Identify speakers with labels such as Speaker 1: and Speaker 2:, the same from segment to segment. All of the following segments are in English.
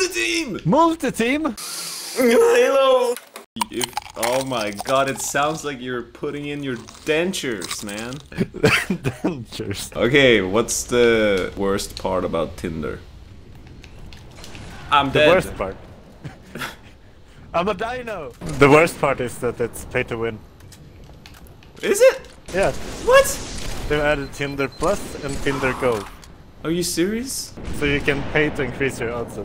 Speaker 1: multi-team!
Speaker 2: Multi-team?
Speaker 1: Halo! If, oh my god, it sounds like you're putting in your dentures, man.
Speaker 2: Dentures.
Speaker 1: Okay, what's the worst part about Tinder? I'm
Speaker 2: The
Speaker 1: dead.
Speaker 2: worst part. I'm a dino! The worst part is that it's pay to win.
Speaker 1: Is it?
Speaker 2: Yeah,
Speaker 1: What?
Speaker 2: they've added Tinder Plus and Tinder Gold.
Speaker 1: Are you serious?
Speaker 2: So you can pay to increase your odds.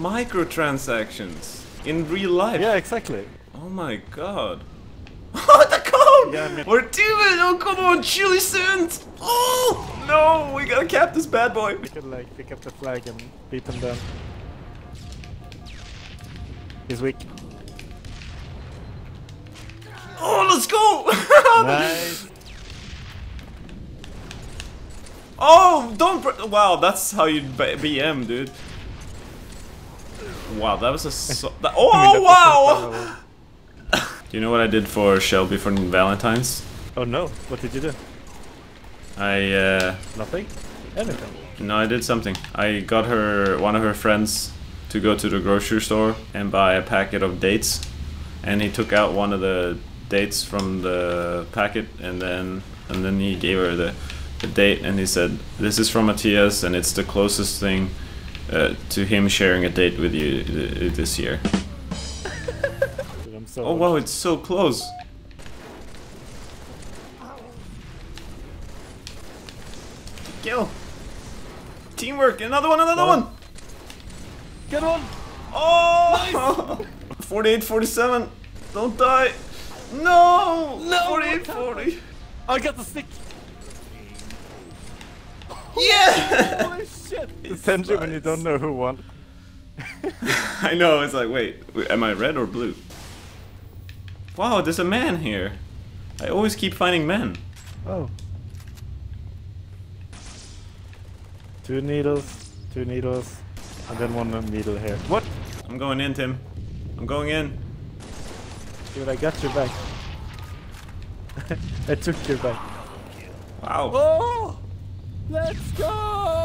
Speaker 1: Microtransactions in real life.
Speaker 2: Yeah, exactly.
Speaker 1: Oh my god. Oh, the Cone!
Speaker 2: Yeah, I mean-
Speaker 1: We're teaming! Oh, come on, chili sent! Oh! No, we gotta cap this bad boy.
Speaker 2: We can like pick up the flag and beat him down. He's weak.
Speaker 1: Oh, let's go!
Speaker 2: nice.
Speaker 1: Oh, don't. Wow, that's how you BM, dude. Wow, that was a. So- that- oh,
Speaker 2: I mean,
Speaker 1: wow!
Speaker 2: the first time
Speaker 1: Do you know what I did for Shelby for Valentine's?
Speaker 2: Oh no, what did you do?
Speaker 1: I, uh.
Speaker 2: Nothing? Anything?
Speaker 1: No, I did something. I got her, one of her friends, to go to the grocery store and buy a packet of dates. And he took out one of the dates from the packet and then and then he gave her the, the date and he said, This is from Mattias and it's the closest thing uh, to him sharing a date with you th- this year.
Speaker 2: So
Speaker 1: Oh wow, it's so close. Kill. Teamwork, another one, another
Speaker 2: One.
Speaker 1: one.
Speaker 2: Get on!
Speaker 1: Oh! 48, 47. Don't die. No!
Speaker 2: No,
Speaker 1: 48, 40.
Speaker 2: I got the stick!
Speaker 1: Yeah!
Speaker 2: Holy shit!
Speaker 1: It's
Speaker 2: It's tension when you don't know who won.
Speaker 1: I know, it's like, wait, wait, am I red or blue? Wow, there's a man here. I always keep finding men.
Speaker 2: Oh. Two needles, two needles, and then one needle here. What?
Speaker 1: I'm going in, Tim. I'm going in.
Speaker 2: Dude, I got your back. I took your back.
Speaker 1: Wow.
Speaker 2: Oh! Let's go!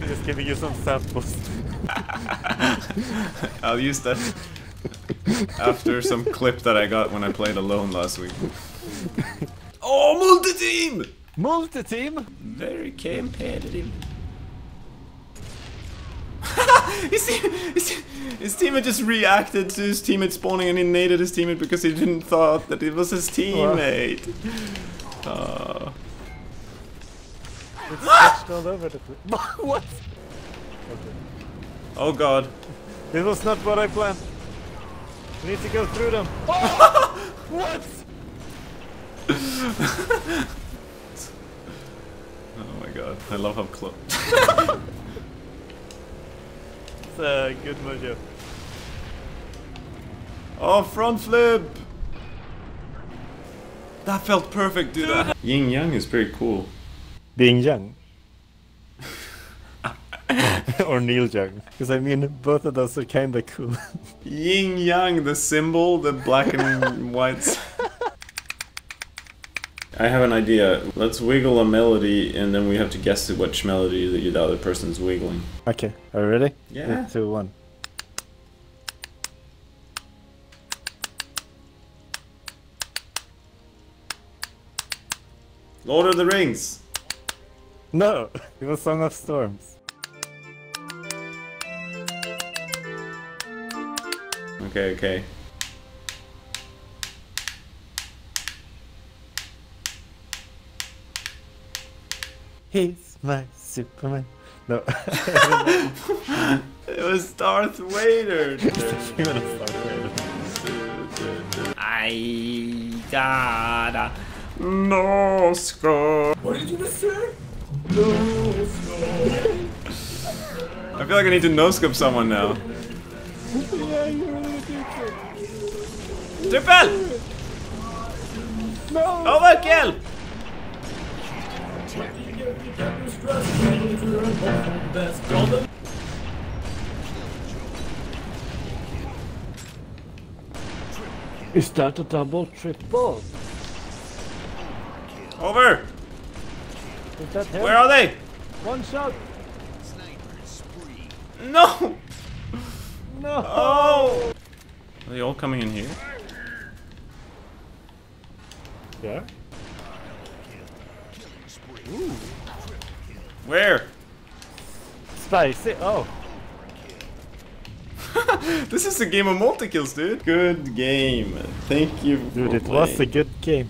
Speaker 2: Just giving you some samples.
Speaker 1: I'll use that after some clip that I got when I played alone last week. Oh, multi-team!
Speaker 2: Multi-team?
Speaker 1: Very competitive. his, team, his, his teammate just reacted to his teammate spawning and he naded his teammate because he didn't thought that it was his teammate. Uh,
Speaker 2: It's ah! sketched all over the place. what? Okay.
Speaker 1: oh god.
Speaker 2: This was not what I planned. We need to go through them. what?
Speaker 1: Oh my god. I love how close.
Speaker 2: It's a good mojo.
Speaker 1: Oh, front flip! That felt perfect, dude. Yin Yang is pretty cool.
Speaker 2: Being young. or Neil Young. Because I mean, both of those are kinda cool.
Speaker 1: Yin Yang, the symbol, the black and whites. I have an idea. Let's wiggle a melody and then we have to guess which melody the, the other person's wiggling.
Speaker 2: okay, are you ready?
Speaker 1: Yeah.
Speaker 2: Three, two, one.
Speaker 1: Lord of the Rings!
Speaker 2: No! It was Song of Storms.
Speaker 1: Okay, okay.
Speaker 2: He's my Superman. No.
Speaker 1: It was Darth Vader!
Speaker 2: Even a Star Wars.
Speaker 1: I gotta no scope.
Speaker 3: What did you just say?
Speaker 1: I feel like I need to no scope someone now.
Speaker 2: yeah, you really did.
Speaker 1: Triple!
Speaker 2: No!
Speaker 1: Overkill!
Speaker 2: Is that a double triple?
Speaker 1: Over!
Speaker 2: Is that him?
Speaker 1: Where are they?
Speaker 2: One shot!
Speaker 1: No!
Speaker 2: No!
Speaker 1: Oh! Are they all coming in here?
Speaker 2: Yeah?
Speaker 1: Where?
Speaker 2: Spicy! Oh!
Speaker 1: this is a game of multi kills, dude. Good game. Thank you.
Speaker 2: Dude, it was a good game.